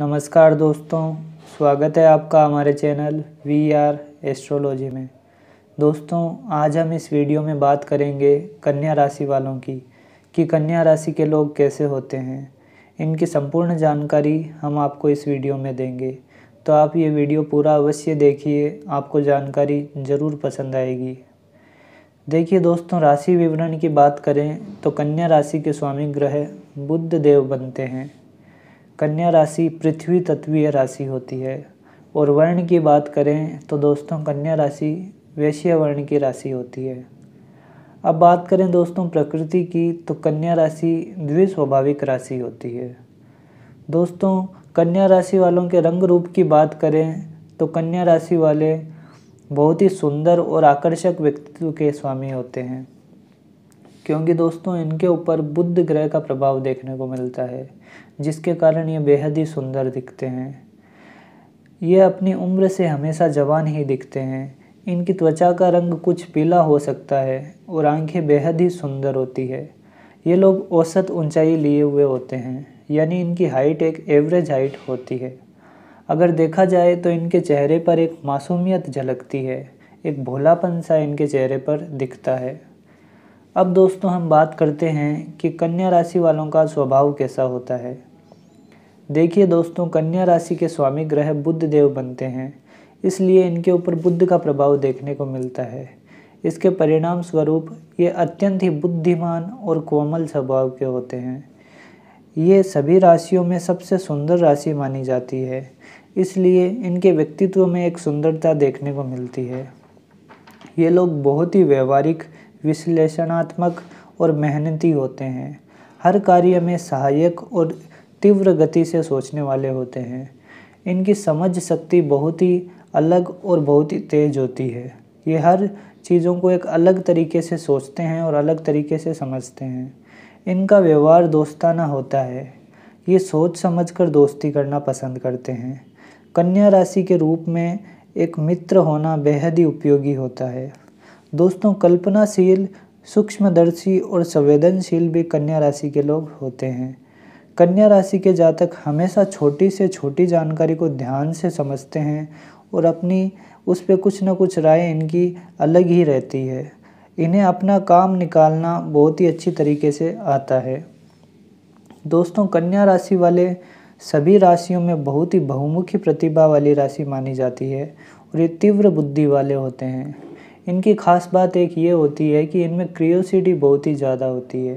नमस्कार दोस्तों, स्वागत है आपका हमारे चैनल वी आर एस्ट्रोलॉजी में। दोस्तों, आज हम इस वीडियो में बात करेंगे कन्या राशि वालों की, कि कन्या राशि के लोग कैसे होते हैं। इनकी संपूर्ण जानकारी हम आपको इस वीडियो में देंगे। तो आप ये वीडियो पूरा अवश्य देखिए, आपको जानकारी ज़रूर पसंद आएगी। देखिए दोस्तों, राशि विवरण की बात करें तो कन्या राशि के स्वामी ग्रह बुद्ध देव बनते हैं। कन्या राशि पृथ्वी तत्वीय राशि होती है। और वर्ण की बात करें तो दोस्तों कन्या राशि वैश्य वर्ण की राशि होती है। अब बात करें दोस्तों प्रकृति की तो कन्या राशि द्विस्वाभाविक राशि होती है। दोस्तों कन्या राशि वालों के रंग रूप की बात करें तो कन्या राशि वाले बहुत ही सुंदर और आकर्षक व्यक्तित्व के स्वामी होते हैं। क्योंकि दोस्तों, इनके ऊपर बुद्ध ग्रह का प्रभाव देखने को मिलता है, जिसके कारण ये बेहद ही सुंदर दिखते हैं। ये अपनी उम्र से हमेशा जवान ही दिखते हैं। इनकी त्वचा का रंग कुछ पीला हो सकता है और आँखें बेहद ही सुंदर होती है। ये लोग औसत ऊंचाई लिए हुए होते हैं, यानी इनकी हाइट एक एवरेज हाइट होती है। अगर देखा जाए तो इनके चेहरे पर एक मासूमियत झलकती है, एक भोलापन सा इनके चेहरे पर दिखता है। अब दोस्तों हम बात करते हैं कि कन्या राशि वालों का स्वभाव कैसा होता है। देखिए दोस्तों, कन्या राशि के स्वामी ग्रह बुद्ध देव बनते हैं, इसलिए इनके ऊपर बुद्ध का प्रभाव देखने को मिलता है। इसके परिणाम स्वरूप ये अत्यंत ही बुद्धिमान और कोमल स्वभाव के होते हैं। ये सभी राशियों में सबसे सुंदर राशि मानी जाती है, इसलिए इनके व्यक्तित्व में एक सुंदरता देखने को मिलती है। ये लोग बहुत ही व्यवहारिक विश्लेषणात्मक और मेहनती होते हैं। हर कार्य में सहायक और तीव्र गति से सोचने वाले होते हैं। इनकी समझ शक्ति बहुत ही अलग और बहुत ही तेज होती है। ये हर चीज़ों को एक अलग तरीके से सोचते हैं और अलग तरीके से समझते हैं। इनका व्यवहार दोस्ताना होता है। ये सोच समझकर दोस्ती करना पसंद करते हैं। कन्या राशि के रूप में एक मित्र होना बेहद ही उपयोगी होता है। दोस्तों, कल्पनाशील, सूक्ष्मदर्शी और संवेदनशील भी कन्या राशि के लोग होते हैं। कन्या राशि के जातक हमेशा छोटी से छोटी जानकारी को ध्यान से समझते हैं और अपनी, उस पर कुछ ना कुछ राय इनकी अलग ही रहती है। इन्हें अपना काम निकालना बहुत ही अच्छी तरीके से आता है। दोस्तों, कन्या राशि वाले सभी राशियों में बहुत ही बहुमुखी प्रतिभा वाली राशि मानी जाती है और ये तीव्र बुद्धि वाले होते हैं। इनकी खास बात एक ये होती है कि इनमें क्रियोसिटी बहुत ही ज़्यादा होती है,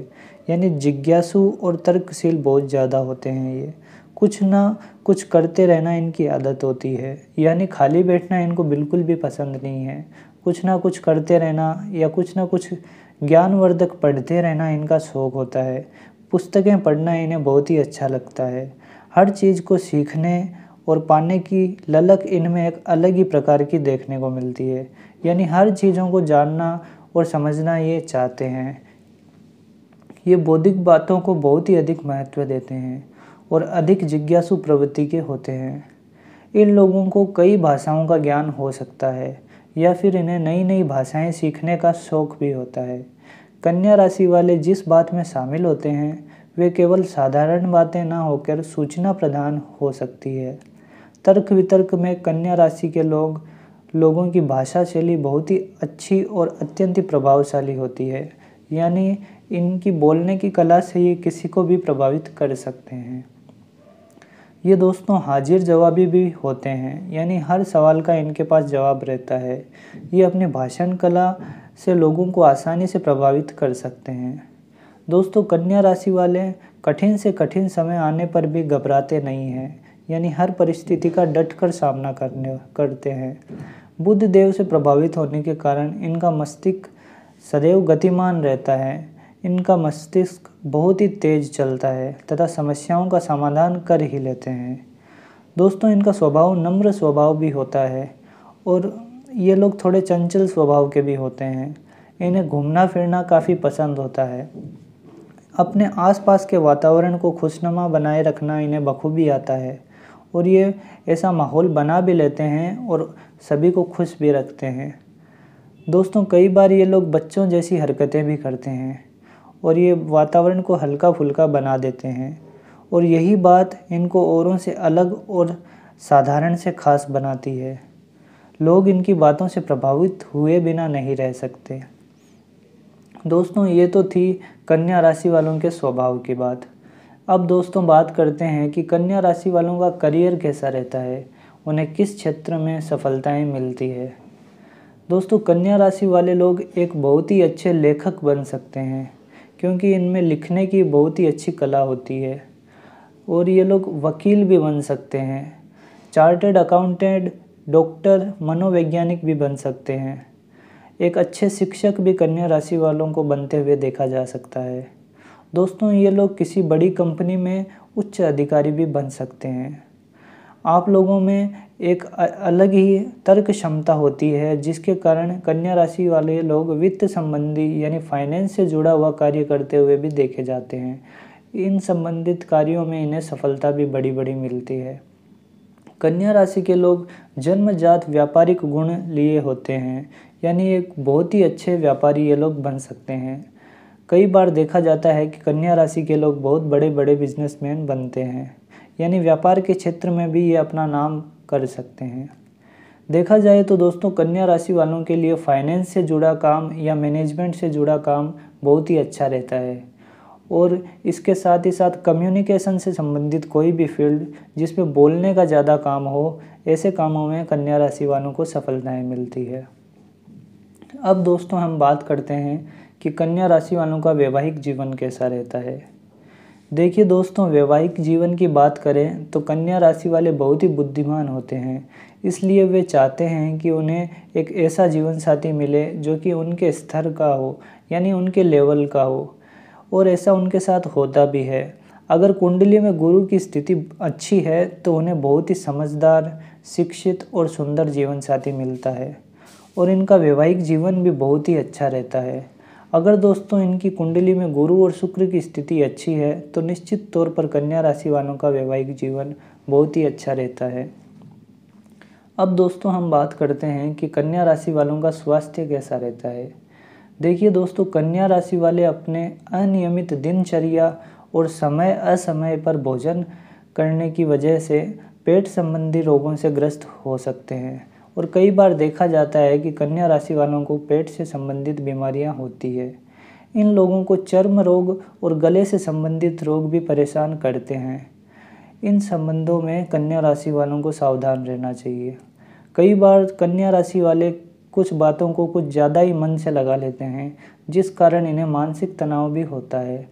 यानी जिज्ञासु और तर्कशील बहुत ज़्यादा होते हैं ये। कुछ ना कुछ करते रहना इनकी आदत होती है, यानी खाली बैठना इनको बिल्कुल भी पसंद नहीं है। कुछ ना कुछ करते रहना या कुछ ना कुछ ज्ञानवर्धक पढ़ते रहना इनका शौक़ होता है। पुस्तकें पढ़ना इन्हें बहुत ही अच्छा लगता है। हर चीज़ को सीखने और पाने की ललक इनमें एक अलग ही प्रकार की देखने को मिलती है। यानी हर चीज़ों को जानना और समझना ये चाहते हैं। ये बौद्धिक बातों को बहुत ही अधिक महत्व देते हैं और अधिक जिज्ञासु प्रवृत्ति के होते हैं। इन लोगों को कई भाषाओं का ज्ञान हो सकता है, या फिर इन्हें नई नई भाषाएँ सीखने का शौक़ भी होता है। कन्या राशि वाले जिस बात में शामिल होते हैं, वे केवल साधारण बातें ना होकर सूचना प्रदान हो सकती है। तर्क वितर्क में कन्या राशि के लोग, लोगों की भाषा शैली बहुत ही अच्छी और अत्यंत प्रभावशाली होती है। यानी इनकी बोलने की कला से ये किसी को भी प्रभावित कर सकते हैं। ये दोस्तों हाजिर जवाबी भी होते हैं। यानी हर सवाल का इनके पास जवाब रहता है। ये अपने भाषण कला से लोगों को आसानी से प्रभावित कर सकते हैं। दोस्तों कन्या राशि वाले कठिन से कठिन समय आने पर भी घबराते नहीं हैं। यानी हर परिस्थिति का डट कर सामना करने, करते हैं। बुद्ध देव से प्रभावित होने के कारण इनका मस्तिष्क सदैव गतिमान रहता है। इनका मस्तिष्क बहुत ही तेज चलता है तथा समस्याओं का समाधान कर ही लेते हैं। दोस्तों, इनका स्वभाव नम्र स्वभाव भी होता है और ये लोग थोड़े चंचल स्वभाव के भी होते हैं। इन्हें घूमना फिरना काफ़ी पसंद होता है। अपने आसपास के वातावरण को खुशनुमा बनाए रखना इन्हें बखूबी आता है। और ये ऐसा माहौल बना भी लेते हैं और सभी को खुश भी रखते हैं। दोस्तों, कई बार ये लोग बच्चों जैसी हरकतें भी करते हैं और ये वातावरण को हल्का फुल्का बना देते हैं और यही बात इनको औरों से अलग और साधारण से खास बनाती है। लोग इनकी बातों से प्रभावित हुए बिना नहीं रह सकते। दोस्तों, ये तो थी कन्या राशि वालों के स्वभाव की बात। अब दोस्तों बात करते हैं कि कन्या राशि वालों का करियर कैसा रहता है, उन्हें किस क्षेत्र में सफलताएँ मिलती है। दोस्तों, कन्या राशि वाले लोग एक बहुत ही अच्छे लेखक बन सकते हैं, क्योंकि इनमें लिखने की बहुत ही अच्छी कला होती है, और ये लोग वकील भी बन सकते हैं चार्टेड अकाउंटेंट, डॉक्टर, मनोवैज्ञानिक भी बन सकते हैं। एक अच्छे शिक्षक भी कन्या राशि वालों को बनते हुए देखा जा सकता है। दोस्तों, ये लोग किसी बड़ी कंपनी में उच्च अधिकारी भी बन सकते हैं। आप लोगों में एक अलग ही तर्क क्षमता होती है, जिसके कारण कन्या राशि वाले लोग वित्त संबंधी यानी फाइनेंस से जुड़ा हुआ कार्य करते हुए भी देखे जाते हैं। इन संबंधित कार्यों में इन्हें सफलता भी बड़ी बड़ी मिलती है। कन्या राशि के लोग जन्मजात व्यापारिक गुण लिए होते हैं, यानी एक बहुत ही अच्छे व्यापारी ये लोग बन सकते हैं। कई बार देखा जाता है कि कन्या राशि के लोग बहुत बड़े बड़े बिजनेसमैन बनते हैं, यानी व्यापार के क्षेत्र में भी ये अपना नाम कर सकते हैं। देखा जाए तो दोस्तों, कन्या राशि वालों के लिए फाइनेंस से जुड़ा काम या मैनेजमेंट से जुड़ा काम बहुत ही अच्छा रहता है। और इसके साथ ही साथ कम्युनिकेशन से संबंधित कोई भी फ़ील्ड जिसमें बोलने का ज़्यादा काम हो, ऐसे कामों में कन्या राशि वालों को सफलताएँ मिलती है। अब दोस्तों हम बात करते हैं कि कन्या राशि वालों का वैवाहिक जीवन कैसा रहता है? देखिए दोस्तों, वैवाहिक जीवन की बात करें तो कन्या राशि वाले बहुत ही बुद्धिमान होते हैं। इसलिए वे चाहते हैं कि उन्हें एक ऐसा जीवन साथी मिले जो कि उनके स्तर का हो, यानी उनके लेवल का हो, और ऐसा उनके साथ होता भी है। अगर कुंडली में गुरु की स्थिति अच्छी है तो उन्हें बहुत ही समझदार, शिक्षित और सुंदर जीवन साथी मिलता है, और इनका वैवाहिक जीवन भी बहुत ही अच्छा रहता है। अगर दोस्तों इनकी कुंडली में गुरु और शुक्र की स्थिति अच्छी है तो निश्चित तौर पर कन्या राशि वालों का वैवाहिक जीवन बहुत ही अच्छा रहता है। अब दोस्तों हम बात करते हैं कि कन्या राशि वालों का स्वास्थ्य कैसा रहता है। देखिए दोस्तों, कन्या राशि वाले अपने अनियमित दिनचर्या और समय असमय पर भोजन करने की वजह से पेट संबंधी रोगों से ग्रस्त हो सकते हैं। और कई बार देखा जाता है कि कन्या राशि वालों को पेट से संबंधित बीमारियाँ होती है। इन लोगों को चर्म रोग और गले से संबंधित रोग भी परेशान करते हैं। इन संबंधों में कन्या राशि वालों को सावधान रहना चाहिए। कई बार कन्या राशि वाले कुछ बातों को कुछ ज़्यादा ही मन से लगा लेते हैं, जिस कारण इन्हें मानसिक तनाव भी होता है।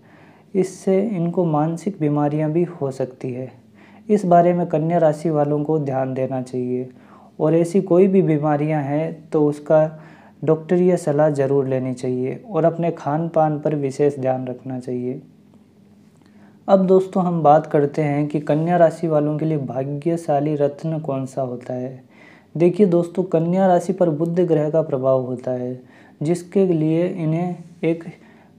इससे इनको मानसिक बीमारियाँ भी हो सकती है। इस बारे में कन्या राशि वालों को ध्यान देना चाहिए। और ऐसी कोई भी बीमारियाँ हैं तो उसका डॉक्टर यह सलाह ज़रूर लेनी चाहिए और अपने खान पान पर विशेष ध्यान रखना चाहिए। अब दोस्तों, हम बात करते हैं कि कन्या राशि वालों के लिए भाग्यशाली रत्न कौन सा होता है। देखिए दोस्तों, कन्या राशि पर बुद्ध ग्रह का प्रभाव होता है, जिसके लिए इन्हें एक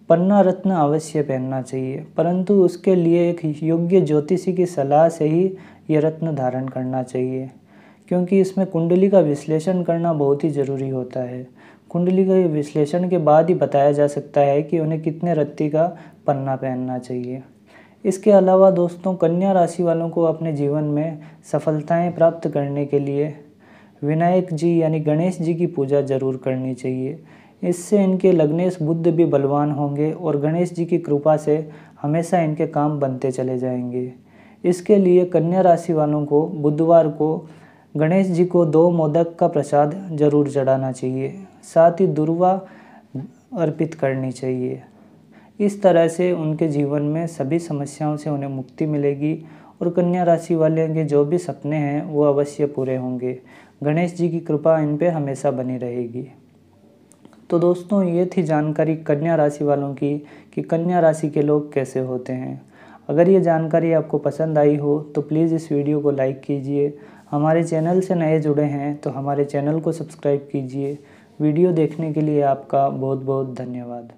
पन्ना रत्न अवश्य पहनना चाहिए, परंतु उसके लिए एक योग्य ज्योतिषी की सलाह से ही यह रत्न धारण करना चाहिए। क्योंकि इसमें कुंडली का विश्लेषण करना बहुत ही ज़रूरी होता है। कुंडली के विश्लेषण के बाद ही बताया जा सकता है कि उन्हें कितने रत्ती का पन्ना पहनना चाहिए। इसके अलावा दोस्तों, कन्या राशि वालों को अपने जीवन में सफलताएँ प्राप्त करने के लिए विनायक जी यानी गणेश जी की पूजा ज़रूर करनी चाहिए। इससे इनके लग्नेश बुद्ध भी बलवान होंगे और गणेश जी की कृपा से हमेशा इनके काम बनते चले जाएँगे। इसके लिए कन्या राशि वालों को बुधवार को गणेश जी को दो मोदक का प्रसाद ज़रूर चढ़ाना चाहिए, साथ ही दुर्वा अर्पित करनी चाहिए। इस तरह से उनके जीवन में सभी समस्याओं से उन्हें मुक्ति मिलेगी और कन्या राशि वाले के जो भी सपने हैं, वो अवश्य पूरे होंगे। गणेश जी की कृपा इन पर हमेशा बनी रहेगी। तो दोस्तों, ये थी जानकारी कन्या राशि वालों की कि कन्या राशि के लोग कैसे होते हैं। अगर ये जानकारी आपको पसंद आई हो तो प्लीज़ इस वीडियो को लाइक कीजिए हमारे चैनल से नए जुड़े हैं तो हमारे चैनल को सब्सक्राइब कीजिए। वीडियो देखने के लिए आपका बहुत बहुत धन्यवाद।